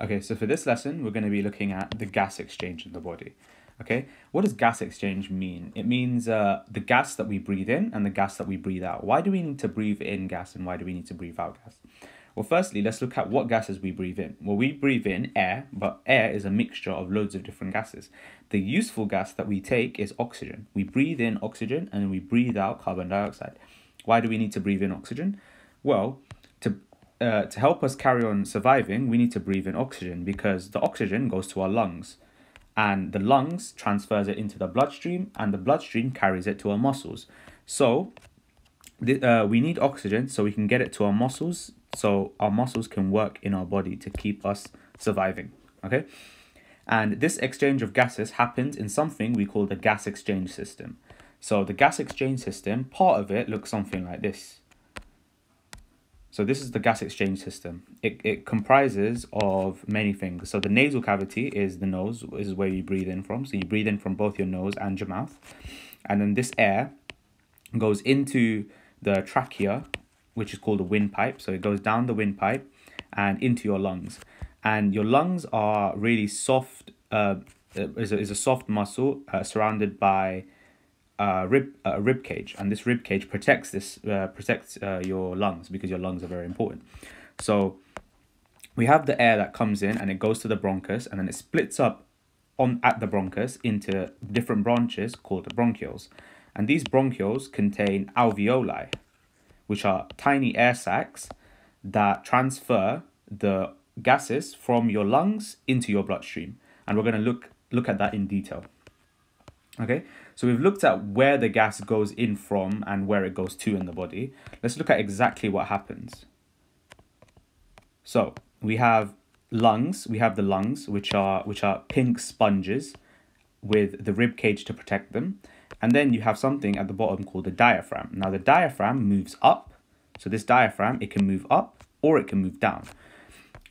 Okay, so for this lesson, we're going to be looking at the gas exchange in the body. Okay, what does gas exchange mean? It means uh, the gas that we breathe in and the gas that we breathe out. Why do we need to breathe in gas and why do we need to breathe out gas? Well, firstly, let's look at what gases we breathe in. Well, we breathe in air, but air is a mixture of loads of different gases. The useful gas that we take is oxygen. We breathe in oxygen and we breathe out carbon dioxide. Why do we need to breathe in oxygen? Well, uh, to help us carry on surviving, we need to breathe in oxygen because the oxygen goes to our lungs and the lungs transfers it into the bloodstream and the bloodstream carries it to our muscles. So the, uh, we need oxygen so we can get it to our muscles so our muscles can work in our body to keep us surviving. Okay? And this exchange of gases happens in something we call the gas exchange system. So the gas exchange system, part of it looks something like this. So this is the gas exchange system. It, it comprises of many things. So the nasal cavity is the nose, is where you breathe in from. So you breathe in from both your nose and your mouth. And then this air goes into the trachea, which is called the windpipe. So it goes down the windpipe and into your lungs. And your lungs are really soft, uh, is, a, is a soft muscle uh, surrounded by rib uh, rib cage, and this rib cage protects this uh, protects uh, your lungs because your lungs are very important. So we have the air that comes in and it goes to the bronchus, and then it splits up on at the bronchus into different branches called the bronchioles, and these bronchioles contain alveoli, which are tiny air sacs that transfer the gases from your lungs into your bloodstream, and we're going to look look at that in detail. Okay, so we've looked at where the gas goes in from and where it goes to in the body. Let's look at exactly what happens. So we have lungs, we have the lungs, which are which are pink sponges with the rib cage to protect them. And then you have something at the bottom called the diaphragm. Now the diaphragm moves up. So this diaphragm, it can move up or it can move down.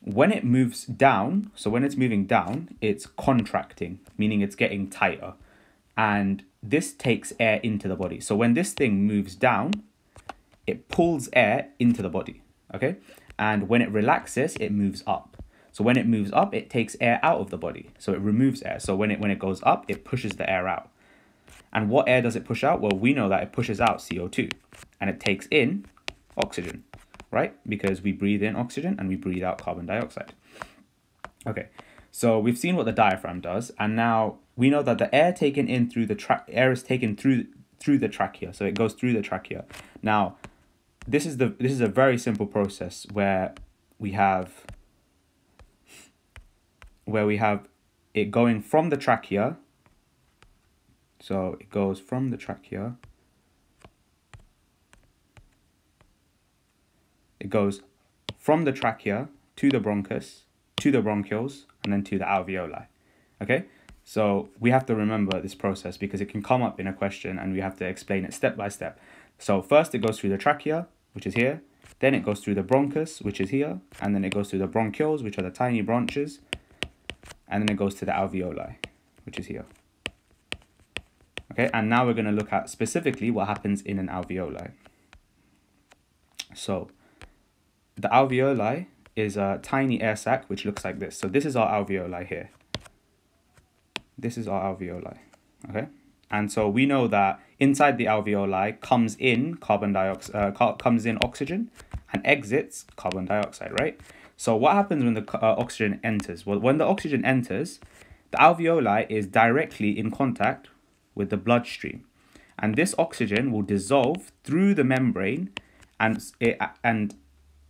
When it moves down, so when it's moving down, it's contracting, meaning it's getting tighter and this takes air into the body. So when this thing moves down, it pulls air into the body, okay? And when it relaxes, it moves up. So when it moves up, it takes air out of the body. So it removes air. So when it when it goes up, it pushes the air out. And what air does it push out? Well, we know that it pushes out CO2 and it takes in oxygen, right? Because we breathe in oxygen and we breathe out carbon dioxide. Okay. So we've seen what the diaphragm does, and now we know that the air taken in through the tra- air is taken through through the trachea, so it goes through the trachea. Now, this is the this is a very simple process where we have where we have it going from the trachea. So it goes from the trachea. It goes from the trachea to the bronchus, to the bronchioles, and then to the alveoli. Okay, so we have to remember this process because it can come up in a question and we have to explain it step by step. So first it goes through the trachea, which is here, then it goes through the bronchus, which is here, and then it goes through the bronchioles, which are the tiny branches, and then it goes to the alveoli, which is here. Okay, and now we're going to look at specifically what happens in an alveoli. So, the alveoli is a tiny air sac which looks like this. So this is our alveoli here. This is our alveoli, okay? And so we know that inside the alveoli comes in carbon dioxide, uh, comes in oxygen and exits carbon dioxide, right? So what happens when the uh, oxygen enters? Well, when the oxygen enters, the alveoli is directly in contact with the bloodstream. And this oxygen will dissolve through the membrane and it, and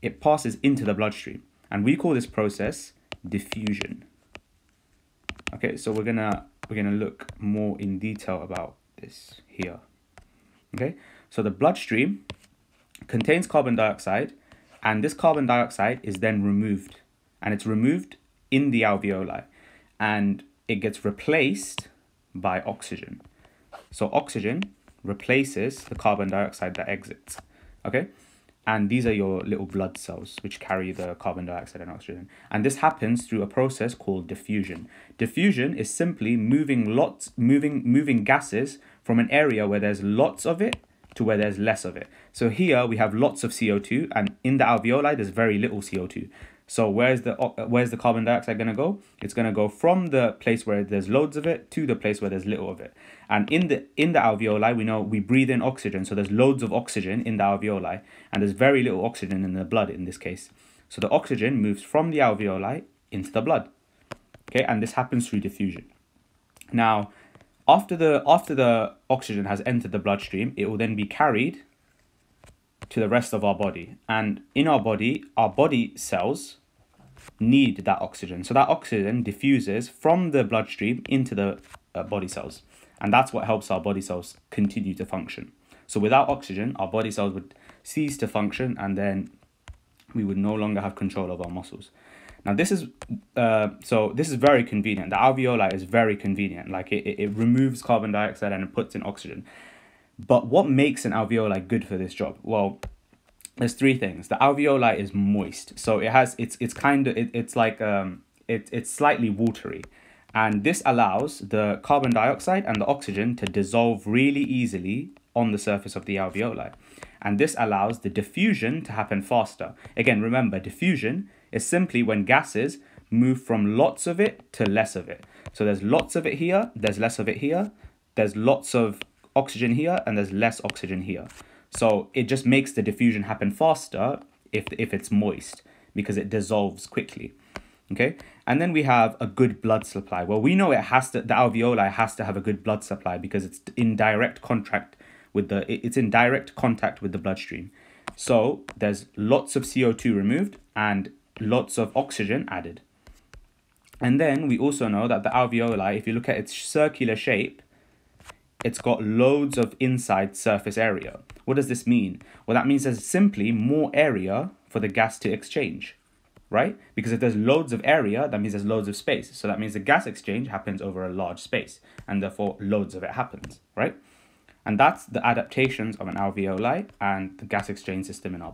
it passes into the bloodstream. And we call this process diffusion. Okay, so we're gonna we're gonna look more in detail about this here. Okay, so the bloodstream contains carbon dioxide, and this carbon dioxide is then removed, and it's removed in the alveoli, and it gets replaced by oxygen. So oxygen replaces the carbon dioxide that exits. Okay, and these are your little blood cells which carry the carbon dioxide and oxygen and this happens through a process called diffusion diffusion is simply moving lots moving moving gases from an area where there's lots of it to where there's less of it. So here we have lots of CO2 and in the alveoli there's very little CO2. So where's the uh, where's the carbon dioxide going to go? It's going to go from the place where there's loads of it to the place where there's little of it. And in the in the alveoli, we know we breathe in oxygen, so there's loads of oxygen in the alveoli, and there's very little oxygen in the blood in this case. So the oxygen moves from the alveoli into the blood. Okay, and this happens through diffusion. Now, after the after the oxygen has entered the bloodstream, it will then be carried to the rest of our body. And in our body, our body cells need that oxygen. So that oxygen diffuses from the bloodstream into the uh, body cells. And that's what helps our body cells continue to function. So without oxygen, our body cells would cease to function and then we would no longer have control of our muscles. Now this is uh, so this is very convenient. The alveoli is very convenient. Like it, it removes carbon dioxide and it puts in oxygen. But what makes an alveoli good for this job? Well, there's three things. The alveoli is moist, so it has it's it's kind of it, it's like um it it's slightly watery, and this allows the carbon dioxide and the oxygen to dissolve really easily on the surface of the alveoli, and this allows the diffusion to happen faster. Again, remember diffusion is simply when gases move from lots of it to less of it. So there's lots of it here, there's less of it here, there's lots of oxygen here, and there's less oxygen here. So it just makes the diffusion happen faster if, if it's moist because it dissolves quickly. Okay, and then we have a good blood supply. Well, we know it has to, the alveoli has to have a good blood supply because it's in direct contact with the, it's in direct contact with the bloodstream. So there's lots of CO2 removed and lots of oxygen added. And then we also know that the alveoli, if you look at its circular shape, it's got loads of inside surface area. What does this mean? Well, that means there's simply more area for the gas to exchange, right? Because if there's loads of area, that means there's loads of space. So that means the gas exchange happens over a large space, and therefore loads of it happens, right? And that's the adaptations of an alveoli and the gas exchange system in our